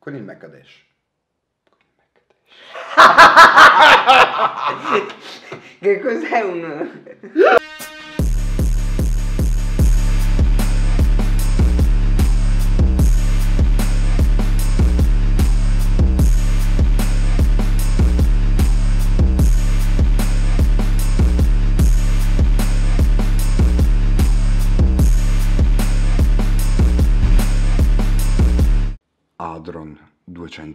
con il Mecadash. che cos'è un...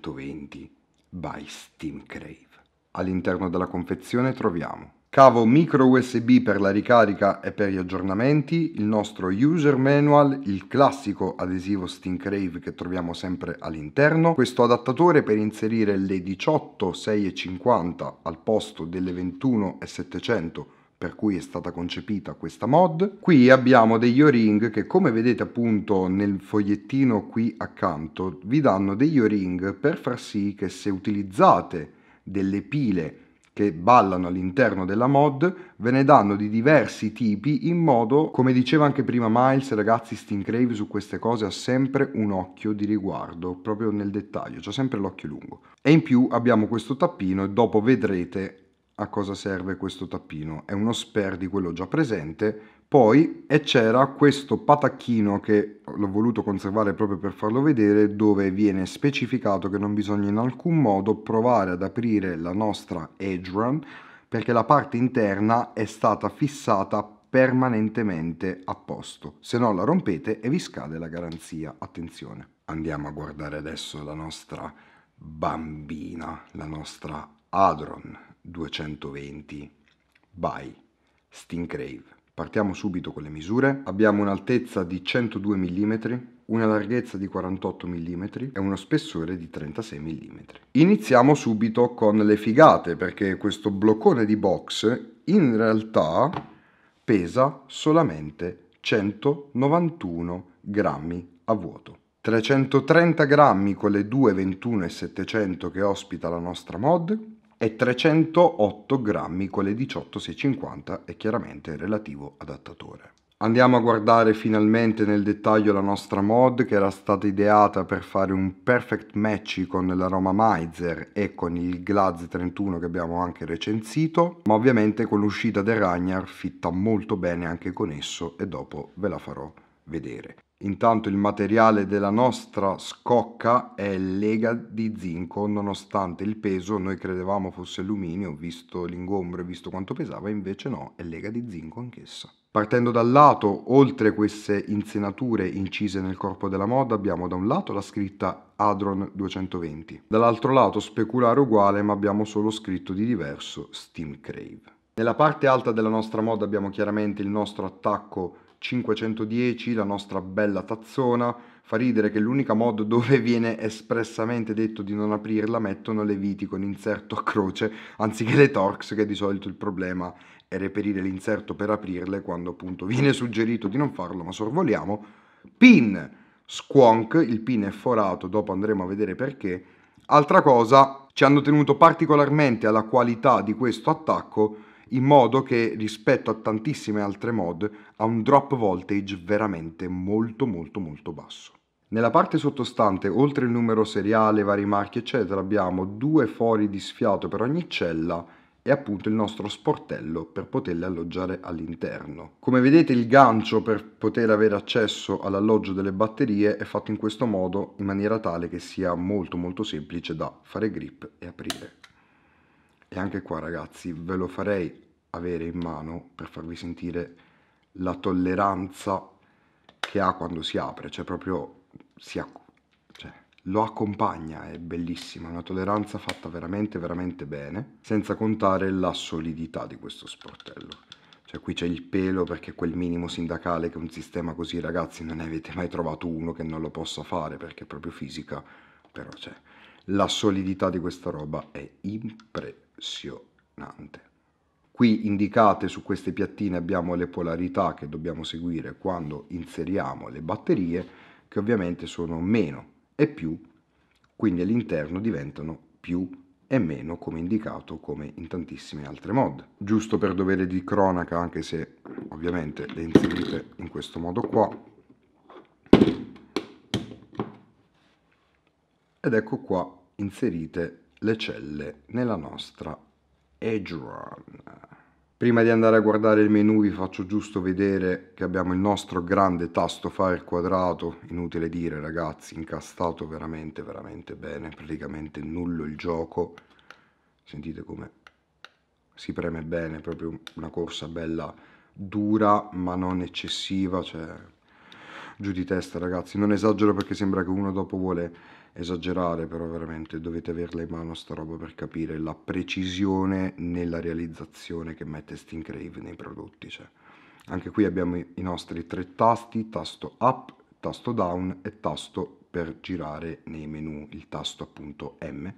220 by Steam Crave. All'interno della confezione troviamo cavo micro USB per la ricarica e per gli aggiornamenti, il nostro user manual, il classico adesivo Steam Crave che troviamo sempre all'interno, questo adattatore per inserire le 18 650 al posto delle 21 e 700 per cui è stata concepita questa mod. Qui abbiamo degli O-ring che come vedete appunto nel fogliettino qui accanto vi danno degli O-ring per far sì che se utilizzate delle pile che ballano all'interno della mod ve ne danno di diversi tipi in modo, come diceva anche prima Miles, ragazzi Stingcrave su queste cose ha sempre un occhio di riguardo, proprio nel dettaglio, c'ha sempre l'occhio lungo. E in più abbiamo questo tappino e dopo vedrete a cosa serve questo tappino. È uno spare di quello già presente, poi e c'era questo patacchino che l'ho voluto conservare proprio per farlo vedere dove viene specificato che non bisogna in alcun modo provare ad aprire la nostra edge run perché la parte interna è stata fissata permanentemente a posto. Se no la rompete e vi scade la garanzia. Attenzione andiamo a guardare adesso la nostra bambina la nostra Adron 220 by Stingcrave Partiamo subito con le misure. Abbiamo un'altezza di 102 mm, una larghezza di 48 mm e uno spessore di 36 mm. Iniziamo subito con le figate perché questo bloccone di box in realtà pesa solamente 191 grammi a vuoto. 330 grammi con le 221 e 700 che ospita la nostra mod e 308 grammi con le 18650 e chiaramente relativo adattatore. Andiamo a guardare finalmente nel dettaglio la nostra mod che era stata ideata per fare un perfect match con l'aroma Mizer e con il Glaz 31 che abbiamo anche recensito, ma ovviamente con l'uscita del Ragnar fitta molto bene anche con esso e dopo ve la farò vedere. Intanto il materiale della nostra scocca è lega di zinco, nonostante il peso noi credevamo fosse alluminio, visto l'ingombro e visto quanto pesava, invece no, è lega di zinco anch'essa. Partendo dal lato, oltre queste insenature incise nel corpo della mod, abbiamo da un lato la scritta Adron 220, dall'altro lato speculare uguale ma abbiamo solo scritto di diverso Steam Crave. Nella parte alta della nostra mod abbiamo chiaramente il nostro attacco 510, la nostra bella tazzona. Fa ridere che l'unica mod dove viene espressamente detto di non aprirla mettono le viti con inserto a croce anziché le Torx che di solito il problema è reperire l'inserto per aprirle quando appunto viene suggerito di non farlo ma sorvoliamo. Pin squonk, il pin è forato, dopo andremo a vedere perché. Altra cosa, ci hanno tenuto particolarmente alla qualità di questo attacco in modo che rispetto a tantissime altre mod ha un drop voltage veramente molto molto molto basso. Nella parte sottostante, oltre il numero seriale, vari marchi eccetera, abbiamo due fori di sfiato per ogni cella e appunto il nostro sportello per poterle alloggiare all'interno. Come vedete il gancio per poter avere accesso all'alloggio delle batterie è fatto in questo modo in maniera tale che sia molto molto semplice da fare grip e aprire e anche qua ragazzi ve lo farei avere in mano per farvi sentire la tolleranza che ha quando si apre, cioè proprio si cioè, lo accompagna, è bellissima, una tolleranza fatta veramente veramente bene, senza contare la solidità di questo sportello. Cioè qui c'è il pelo perché quel minimo sindacale che un sistema così ragazzi non ne avete mai trovato uno che non lo possa fare perché è proprio fisica, però cioè, la solidità di questa roba è impressionante impressionante. Qui indicate su queste piattine abbiamo le polarità che dobbiamo seguire quando inseriamo le batterie, che ovviamente sono meno e più, quindi all'interno diventano più e meno come indicato come in tantissime altre mod. Giusto per dovere di cronaca, anche se ovviamente le inserite in questo modo qua, ed ecco qua inserite le celle nella nostra Edge Run. Prima di andare a guardare il menu vi faccio giusto vedere che abbiamo il nostro grande tasto file quadrato, inutile dire ragazzi, incastato veramente veramente bene, praticamente nullo il gioco, sentite come si preme bene, proprio una corsa bella dura ma non eccessiva, cioè giù di testa ragazzi, non esagero perché sembra che uno dopo vuole esagerare, però veramente dovete averla in mano sta roba per capire la precisione nella realizzazione che mette Stingcrave nei prodotti. Cioè. Anche qui abbiamo i nostri tre tasti, tasto up, tasto down e tasto per girare nei menu, il tasto appunto M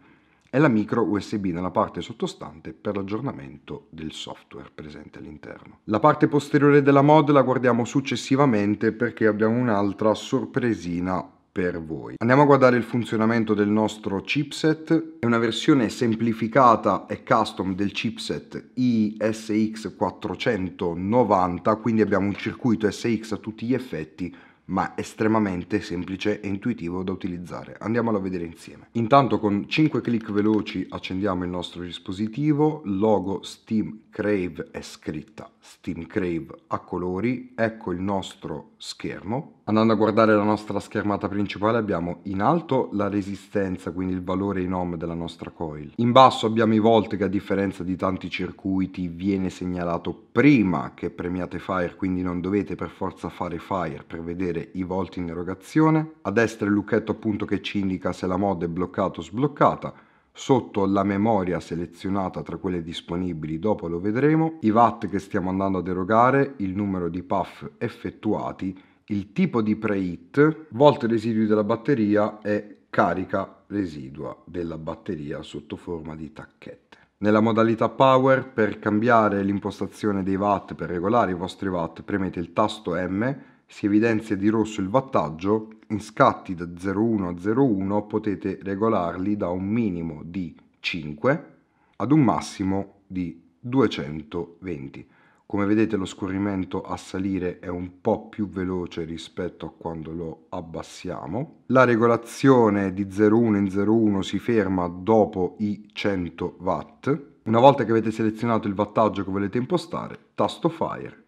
e la micro USB nella parte sottostante per l'aggiornamento del software presente all'interno. La parte posteriore della mod la guardiamo successivamente perché abbiamo un'altra sorpresina per voi. Andiamo a guardare il funzionamento del nostro chipset, è una versione semplificata e custom del chipset ISX490, quindi abbiamo un circuito SX a tutti gli effetti ma estremamente semplice e intuitivo da utilizzare. Andiamolo a vedere insieme. Intanto con 5 clic veloci accendiamo il nostro dispositivo, logo Steam Crave è scritta Steam Crave a colori, ecco il nostro schermo. Andando a guardare la nostra schermata principale abbiamo in alto la resistenza, quindi il valore in ohm della nostra coil. In basso abbiamo i volt che a differenza di tanti circuiti viene segnalato prima che premiate fire, quindi non dovete per forza fare fire per vedere i volt in erogazione. A destra il lucchetto appunto che ci indica se la mod è bloccata o sbloccata sotto la memoria selezionata tra quelle disponibili, dopo lo vedremo, i watt che stiamo andando ad erogare, il numero di puff effettuati, il tipo di preheat, volte residui della batteria e carica residua della batteria sotto forma di tacchette. Nella modalità power per cambiare l'impostazione dei watt per regolare i vostri watt premete il tasto M si evidenzia di rosso il wattaggio, in scatti da 0,1 a 0,1 potete regolarli da un minimo di 5 ad un massimo di 220. Come vedete lo scorrimento a salire è un po' più veloce rispetto a quando lo abbassiamo. La regolazione di 0,1 in 0,1 si ferma dopo i 100 watt. Una volta che avete selezionato il wattaggio che volete impostare, tasto Fire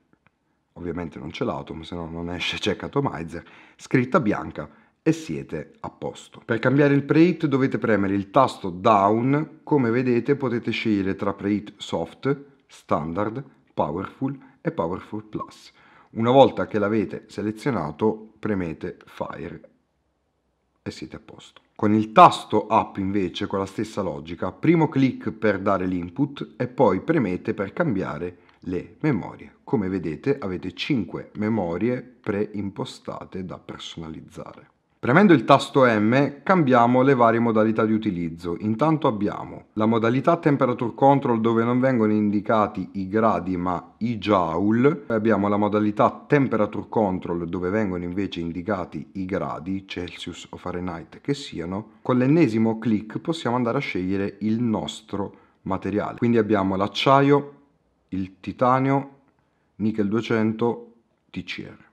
ovviamente non c'è l'Atom, se no non esce Check Atomizer, scritta bianca e siete a posto. Per cambiare il preheat dovete premere il tasto down, come vedete potete scegliere tra preheat soft, standard, powerful e powerful plus. Una volta che l'avete selezionato premete fire e siete a posto. Con il tasto up invece, con la stessa logica, primo clic per dare l'input e poi premete per cambiare le memorie. Come vedete avete 5 memorie preimpostate da personalizzare. Premendo il tasto M cambiamo le varie modalità di utilizzo. Intanto abbiamo la modalità temperature control dove non vengono indicati i gradi ma i joule. Abbiamo la modalità temperature control dove vengono invece indicati i gradi Celsius o Fahrenheit che siano. Con l'ennesimo clic possiamo andare a scegliere il nostro materiale. Quindi abbiamo l'acciaio, il titanio nickel 200 TCR.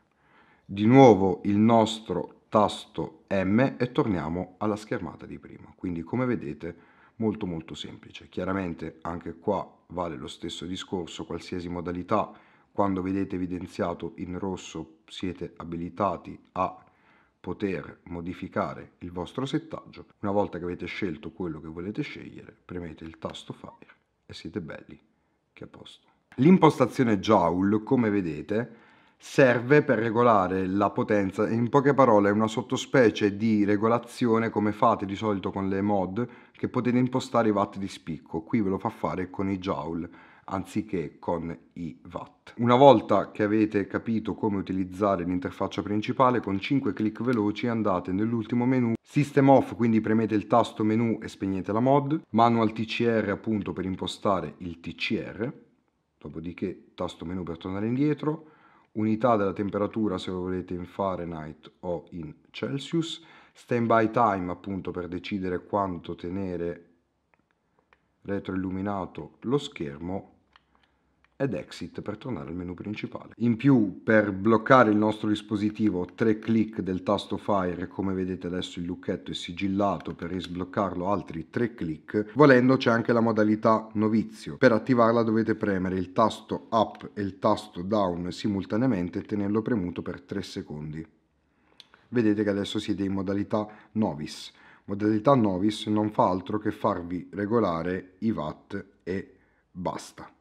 Di nuovo il nostro tasto M e torniamo alla schermata di prima. Quindi come vedete molto molto semplice. Chiaramente anche qua vale lo stesso discorso, qualsiasi modalità, quando vedete evidenziato in rosso siete abilitati a poter modificare il vostro settaggio. Una volta che avete scelto quello che volete scegliere, premete il tasto Fire e siete belli che a posto. L'impostazione Joule, come vedete, serve per regolare la potenza, in poche parole è una sottospecie di regolazione come fate di solito con le mod che potete impostare i watt di spicco, qui ve lo fa fare con i joule anziché con i watt. Una volta che avete capito come utilizzare l'interfaccia principale, con 5 clic veloci andate nell'ultimo menu. System Off, quindi premete il tasto menu e spegnete la mod, Manual TCR appunto per impostare il TCR, dopodiché tasto menu per tornare indietro, unità della temperatura se lo volete in Fahrenheit o in Celsius, standby time appunto per decidere quanto tenere retroilluminato lo schermo ed exit per tornare al menu principale. In più, per bloccare il nostro dispositivo, tre clic del tasto Fire, come vedete adesso il lucchetto è sigillato, per risbloccarlo altri tre clic. Volendo c'è anche la modalità novizio. Per attivarla dovete premere il tasto Up e il tasto Down simultaneamente e tenerlo premuto per 3 secondi. Vedete che adesso siete in modalità Novice. Modalità Novice non fa altro che farvi regolare i watt e basta.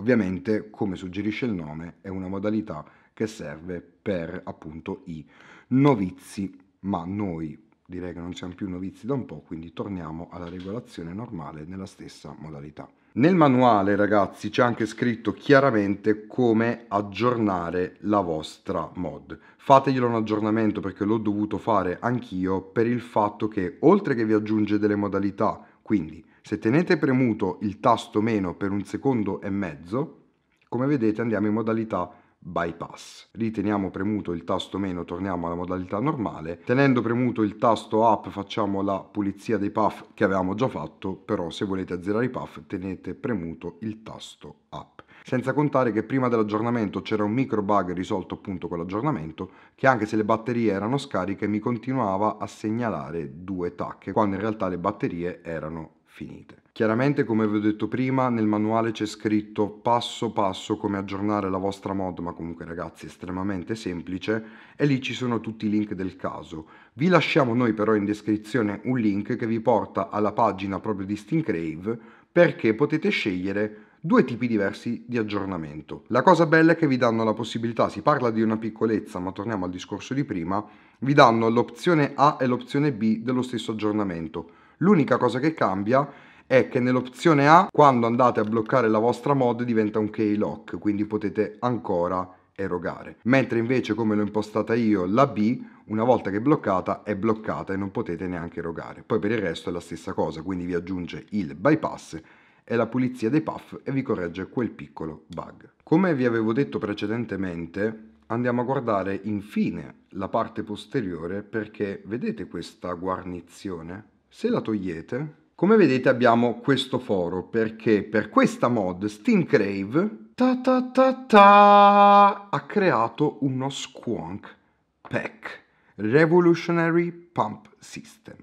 Ovviamente, come suggerisce il nome, è una modalità che serve per appunto i novizi, ma noi direi che non siamo più novizi da un po', quindi torniamo alla regolazione normale nella stessa modalità. Nel manuale, ragazzi, c'è anche scritto chiaramente come aggiornare la vostra mod. Fateglielo un aggiornamento perché l'ho dovuto fare anch'io per il fatto che oltre che vi aggiunge delle modalità, quindi se tenete premuto il tasto meno per un secondo e mezzo, come vedete andiamo in modalità bypass. Riteniamo premuto il tasto meno, torniamo alla modalità normale. Tenendo premuto il tasto up facciamo la pulizia dei puff che avevamo già fatto, però se volete azzerare i puff tenete premuto il tasto up. Senza contare che prima dell'aggiornamento c'era un micro bug risolto appunto con l'aggiornamento, che anche se le batterie erano scariche mi continuava a segnalare due tacche, quando in realtà le batterie erano finite. Chiaramente, come vi ho detto prima, nel manuale c'è scritto passo passo come aggiornare la vostra mod, ma comunque ragazzi è estremamente semplice e lì ci sono tutti i link del caso. Vi lasciamo noi però in descrizione un link che vi porta alla pagina proprio di Stinkrave perché potete scegliere due tipi diversi di aggiornamento. La cosa bella è che vi danno la possibilità, si parla di una piccolezza, ma torniamo al discorso di prima, vi danno l'opzione A e l'opzione B dello stesso aggiornamento. L'unica cosa che cambia è che nell'opzione A, quando andate a bloccare la vostra mod, diventa un keylock, quindi potete ancora erogare. Mentre invece, come l'ho impostata io, la B, una volta che è bloccata, è bloccata e non potete neanche erogare. Poi per il resto è la stessa cosa, quindi vi aggiunge il bypass e la pulizia dei puff e vi corregge quel piccolo bug. Come vi avevo detto precedentemente, andiamo a guardare infine la parte posteriore perché vedete questa guarnizione? Se la togliete, come vedete abbiamo questo foro perché per questa mod Steamcrave ta ta ta ta, ha creato uno Squonk Pack Revolutionary Pump System.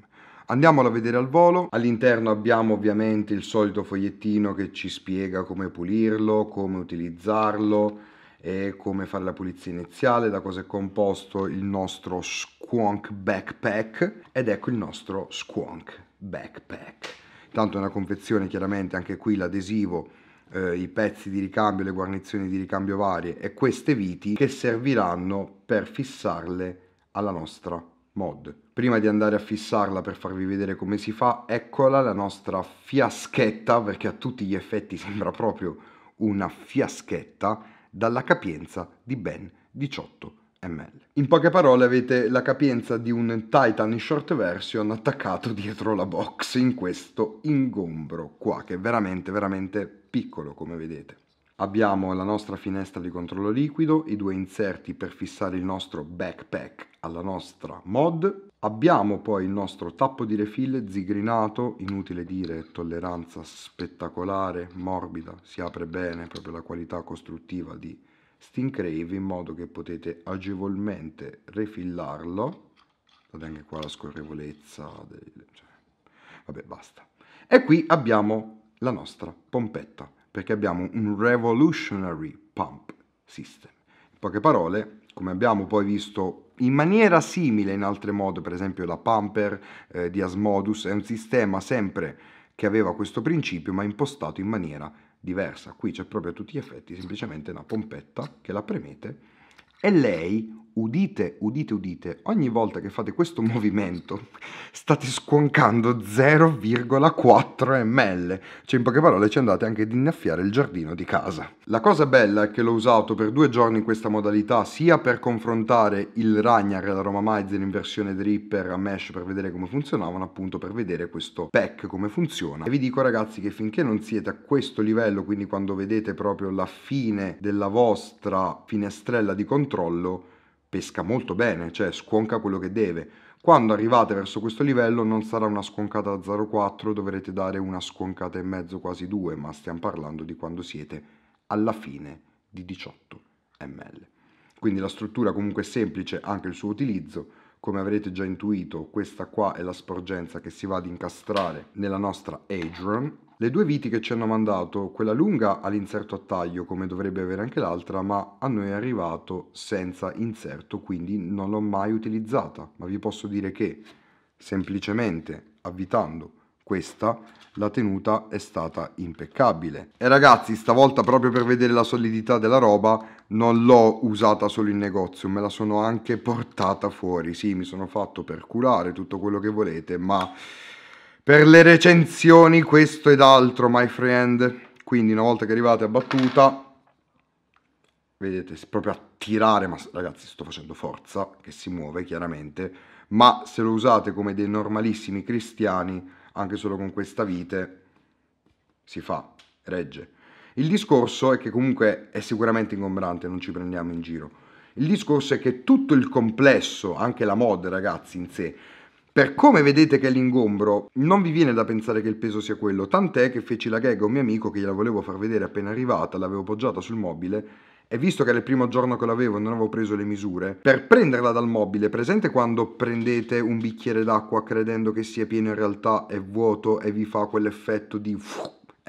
Andiamolo a vedere al volo. All'interno abbiamo ovviamente il solito fogliettino che ci spiega come pulirlo, come utilizzarlo e come fare la pulizia iniziale, da cosa è composto il nostro Squonk Backpack ed ecco il nostro Squonk Backpack. Tanto è una confezione, chiaramente anche qui l'adesivo, eh, i pezzi di ricambio, le guarnizioni di ricambio varie e queste viti che serviranno per fissarle alla nostra mod. Prima di andare a fissarla per farvi vedere come si fa, eccola la nostra fiaschetta, perché a tutti gli effetti sembra proprio una fiaschetta dalla capienza di ben 18 ml. In poche parole avete la capienza di un Titan in short version attaccato dietro la box in questo ingombro qua che è veramente veramente piccolo come vedete. Abbiamo la nostra finestra di controllo liquido, i due inserti per fissare il nostro backpack alla nostra mod. Abbiamo poi il nostro tappo di refill zigrinato, inutile dire tolleranza spettacolare, morbida, si apre bene, proprio la qualità costruttiva di Stinkrave in modo che potete agevolmente refillarlo. Guardate anche qua la scorrevolezza, del, cioè, vabbè basta. E qui abbiamo la nostra pompetta perché abbiamo un revolutionary pump system. In poche parole, come abbiamo poi visto in maniera simile in altre mode, per esempio la Pumper eh, di Asmodus, è un sistema sempre che aveva questo principio ma impostato in maniera diversa. Qui c'è proprio a tutti gli effetti semplicemente una pompetta che la premete e lei udite, udite, udite, ogni volta che fate questo movimento state squoncando 0,4 ml, cioè in poche parole ci andate anche ad innaffiare il giardino di casa. La cosa bella è che l'ho usato per due giorni in questa modalità, sia per confrontare il Ragnar e l'aroma Maizen in versione dripper a mesh per vedere come funzionavano, appunto per vedere questo pack come funziona. E vi dico ragazzi che finché non siete a questo livello, quindi quando vedete proprio la fine della vostra finestrella di controllo, pesca molto bene, cioè sconca quello che deve. Quando arrivate verso questo livello non sarà una sconcata da 0,4, dovrete dare una sconcata e mezzo, quasi 2, ma stiamo parlando di quando siete alla fine di 18 ml. Quindi la struttura comunque è semplice, anche il suo utilizzo. Come avrete già intuito, questa qua è la sporgenza che si va ad incastrare nella nostra Adron. Le due viti che ci hanno mandato, quella lunga ha l'inserto a taglio come dovrebbe avere anche l'altra, ma a noi è arrivato senza inserto, quindi non l'ho mai utilizzata. Ma vi posso dire che semplicemente avvitando questa la tenuta è stata impeccabile. E ragazzi, stavolta proprio per vedere la solidità della roba, non l'ho usata solo in negozio, me la sono anche portata fuori. Sì, mi sono fatto perculare tutto quello che volete, ma per le recensioni questo ed altro, my friend. Quindi una volta che arrivate a battuta, vedete, proprio a tirare, ma ragazzi sto facendo forza, che si muove chiaramente, ma se lo usate come dei normalissimi cristiani, anche solo con questa vite, si fa, regge. Il discorso è che comunque è sicuramente ingombrante, non ci prendiamo in giro. Il discorso è che tutto il complesso, anche la mod ragazzi in sé, per come vedete che è l'ingombro, non vi viene da pensare che il peso sia quello, tant'è che feci la gag a un mio amico che gliela volevo far vedere appena arrivata, l'avevo poggiata sul mobile e visto che era il primo giorno che l'avevo e non avevo preso le misure, per prenderla dal mobile, presente quando prendete un bicchiere d'acqua credendo che sia pieno in realtà è vuoto e vi fa quell'effetto di...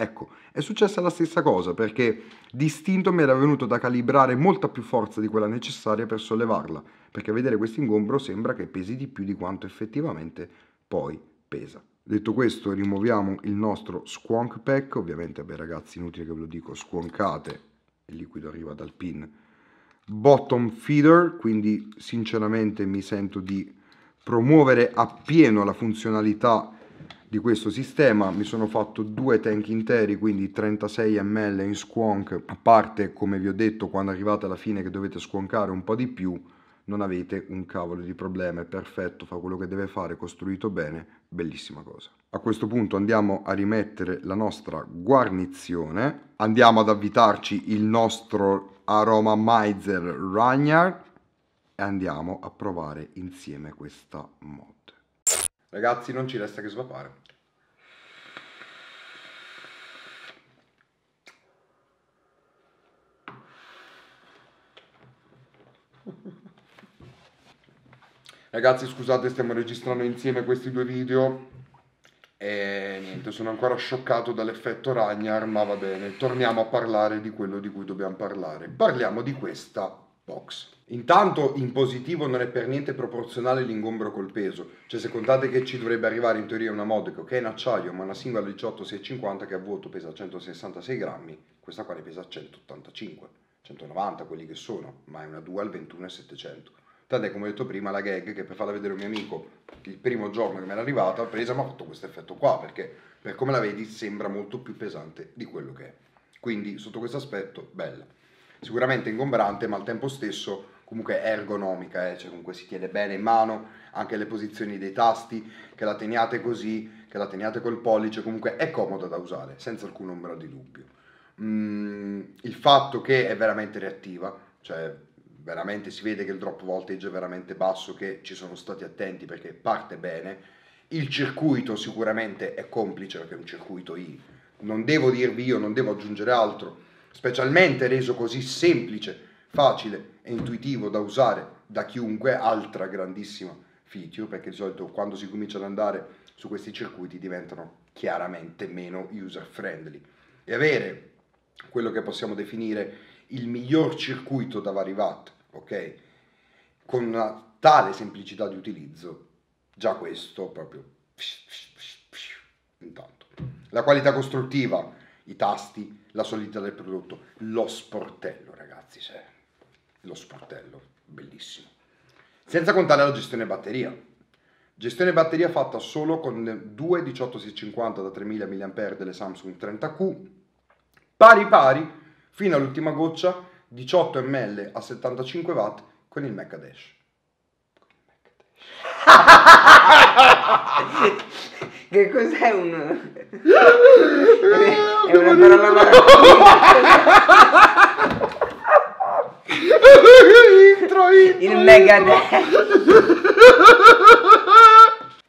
Ecco, è successa la stessa cosa perché distinto mi era venuto da calibrare molta più forza di quella necessaria per sollevarla, perché a vedere questo ingombro sembra che pesi di più di quanto effettivamente poi pesa. Detto questo rimuoviamo il nostro squonk pack, ovviamente beh ragazzi inutile che ve lo dico, squoncate il liquido arriva dal pin bottom feeder, quindi sinceramente mi sento di promuovere appieno la funzionalità di questo sistema. Mi sono fatto due tank interi, quindi 36 ml in squonk, a parte come vi ho detto quando arrivate alla fine che dovete squoncare un po' di più, non avete un cavolo di problema, è perfetto, fa quello che deve fare, costruito bene, bellissima cosa. A questo punto andiamo a rimettere la nostra guarnizione, andiamo ad avvitarci il nostro Aroma Miser Ragnar e andiamo a provare insieme questa mod. Ragazzi non ci resta che svapare. Ragazzi scusate stiamo registrando insieme questi due video. E niente sono ancora scioccato dall'effetto Ragnar ma va bene torniamo a parlare di quello di cui dobbiamo parlare. Parliamo di questa box intanto in positivo non è per niente proporzionale l'ingombro col peso cioè se contate che ci dovrebbe arrivare in teoria una mod che è in acciaio ma una singola 18650 che a vuoto pesa 166 grammi questa qua ne pesa 185 190 quelli che sono ma è una dual 21700 Tant'è come ho detto prima la gag che per farla vedere un mio amico il primo giorno che mi era arrivata, presa mi ha fatto questo effetto qua perché per come la vedi sembra molto più pesante di quello che è. Quindi sotto questo aspetto bella. Sicuramente ingombrante ma al tempo stesso comunque ergonomica, eh? cioè comunque si tiene bene in mano, anche le posizioni dei tasti, che la teniate così, che la teniate col pollice, comunque è comoda da usare, senza alcun ombra di dubbio. Mm, il fatto che è veramente reattiva, cioè veramente si vede che il drop voltage è veramente basso, che ci sono stati attenti perché parte bene. Il circuito sicuramente è complice perché è un circuito I. Non devo dirvi io, non devo aggiungere altro, specialmente reso così semplice, facile e intuitivo da usare da chiunque, altra grandissima feature, perché di solito quando si comincia ad andare su questi circuiti diventano chiaramente meno user friendly. E avere quello che possiamo definire il miglior circuito da vari watt ok? Con una tale semplicità di utilizzo, già questo proprio intanto. La qualità costruttiva, i tasti, la solidità del prodotto, lo sportello, ragazzi, cioè, lo sportello, bellissimo. Senza contare la gestione batteria. Gestione batteria fatta solo con due 18650 da 3000 mAh delle Samsung 30Q, pari pari, fino all'ultima goccia, 18 ml a 75 watt con il Macadash. che cos'è un... è una parola intro, intro, Il Megadeth.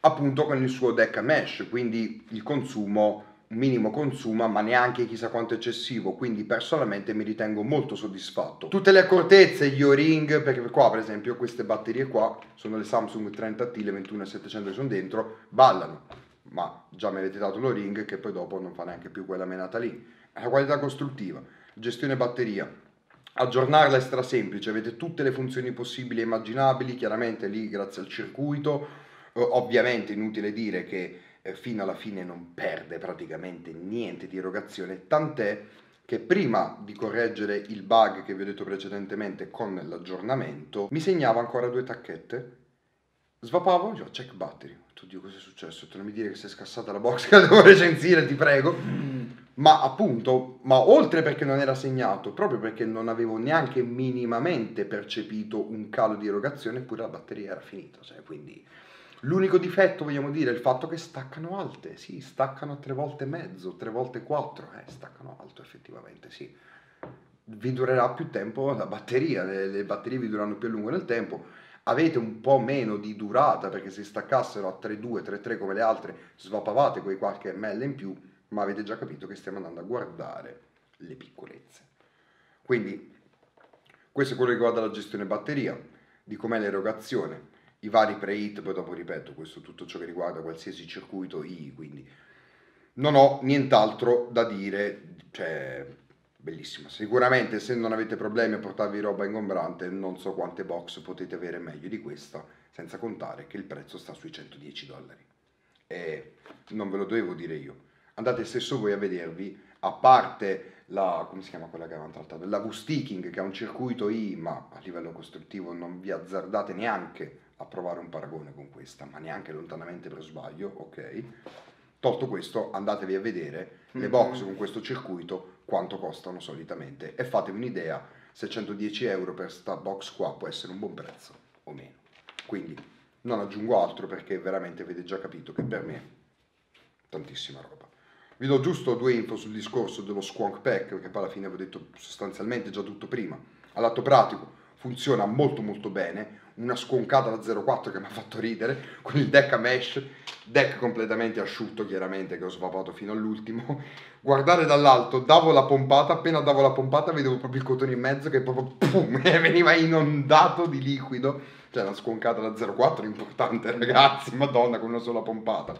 Appunto con il suo deca mesh, quindi il consumo un minimo consuma, ma neanche chissà quanto eccessivo, quindi personalmente mi ritengo molto soddisfatto. Tutte le accortezze, gli O-ring, perché qua per esempio queste batterie qua sono le Samsung 30T, le 21700 che sono dentro, ballano, ma già mi avete dato l'O-ring che poi dopo non fa neanche più quella menata lì. La qualità costruttiva, gestione batteria, aggiornarla è stra semplice, avete tutte le funzioni possibili e immaginabili, chiaramente lì grazie al circuito, ovviamente inutile dire che eh, fino alla fine non perde praticamente niente di erogazione, tant'è che prima di correggere il bug che vi ho detto precedentemente con l'aggiornamento, mi segnava ancora due tacchette, svapavo, già check battery, oddio cosa è successo, tu non mi dire che si è scassata la box che la devo recensire, ti prego, ma appunto, ma oltre perché non era segnato, proprio perché non avevo neanche minimamente percepito un calo di erogazione, eppure la batteria era finita, cioè quindi L'unico difetto, vogliamo dire, è il fatto che staccano alte, sì, staccano tre volte e mezzo, tre volte quattro, eh, staccano alto effettivamente, sì. Vi durerà più tempo la batteria, le, le batterie vi dureranno più a lungo nel tempo, avete un po' meno di durata perché se staccassero a 3.2, 3.3 come le altre, svapavate quei qualche ml in più, ma avete già capito che stiamo andando a guardare le piccolezze. Quindi, questo è quello che riguarda la gestione batteria, di com'è l'erogazione i vari pre-hit, poi dopo ripeto, questo tutto ciò che riguarda qualsiasi circuito I, quindi non ho nient'altro da dire, cioè bellissima. Sicuramente se non avete problemi a portarvi roba ingombrante, non so quante box potete avere meglio di questa, senza contare che il prezzo sta sui 110 dollari. E non ve lo dovevo dire io. Andate stesso voi a vedervi, a parte la, come si chiama quella che avevamo trattato, la V-Sticking, che è un circuito I, ma a livello costruttivo non vi azzardate neanche a provare un paragone con questa, ma neanche lontanamente per sbaglio, ok? Tolto questo, andatevi a vedere le mm-hmm. box con questo circuito, quanto costano solitamente e fatevi un'idea se 110 euro per sta box qua può essere un buon prezzo o meno. Quindi non aggiungo altro perché veramente avete già capito che per me tantissima roba. Vi do giusto due info sul discorso dello Squonk Pack, perché poi alla fine avevo detto sostanzialmente già tutto prima. All'atto pratico funziona molto molto bene, una sconcata da 04 che mi ha fatto ridere, con il deck a mesh, deck completamente asciutto chiaramente che ho svapato fino all'ultimo, guardare dall'alto, davo la pompata, appena davo la pompata vedevo proprio il cotone in mezzo che proprio pum, veniva inondato di liquido, cioè una sconcata da 04 importante ragazzi, madonna con una sola pompata,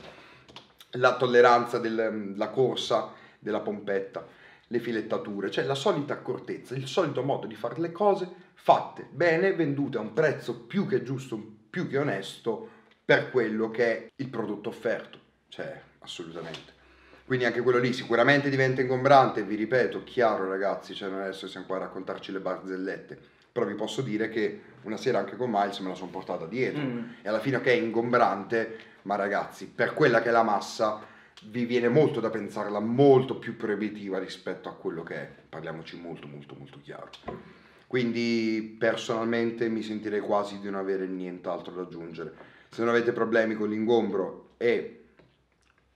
la tolleranza della corsa della pompetta le filettature, cioè la solita accortezza, il solito modo di fare le cose fatte bene, vendute a un prezzo più che giusto, più che onesto per quello che è il prodotto offerto, cioè assolutamente. Quindi anche quello lì sicuramente diventa ingombrante, vi ripeto, chiaro ragazzi, cioè non adesso siamo qua a raccontarci le barzellette, però vi posso dire che una sera anche con Miles me la sono portata dietro mm. e alla fine che è ingombrante, ma ragazzi, per quella che è la massa vi viene molto da pensarla molto più proibitiva rispetto a quello che è, parliamoci molto molto molto chiaro. Quindi personalmente mi sentirei quasi di non avere nient'altro da aggiungere. Se non avete problemi con l'ingombro e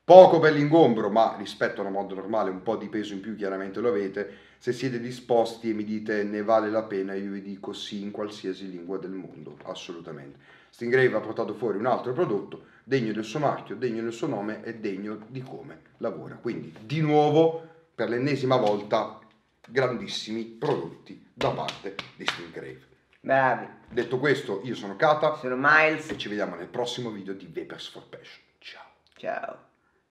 poco per l'ingombro, ma rispetto a una moto normale un po' di peso in più chiaramente lo avete, se siete disposti e mi dite ne vale la pena, io vi dico sì in qualsiasi lingua del mondo, assolutamente. Stingrave ha portato fuori un altro prodotto degno del suo marchio, degno del suo nome e degno di come lavora. Quindi, di nuovo, per l'ennesima volta, grandissimi prodotti da parte di Stingrave. Bravi. Detto questo, io sono Kata. Sono Miles. E ci vediamo nel prossimo video di Vapers for Passion. Ciao. Ciao.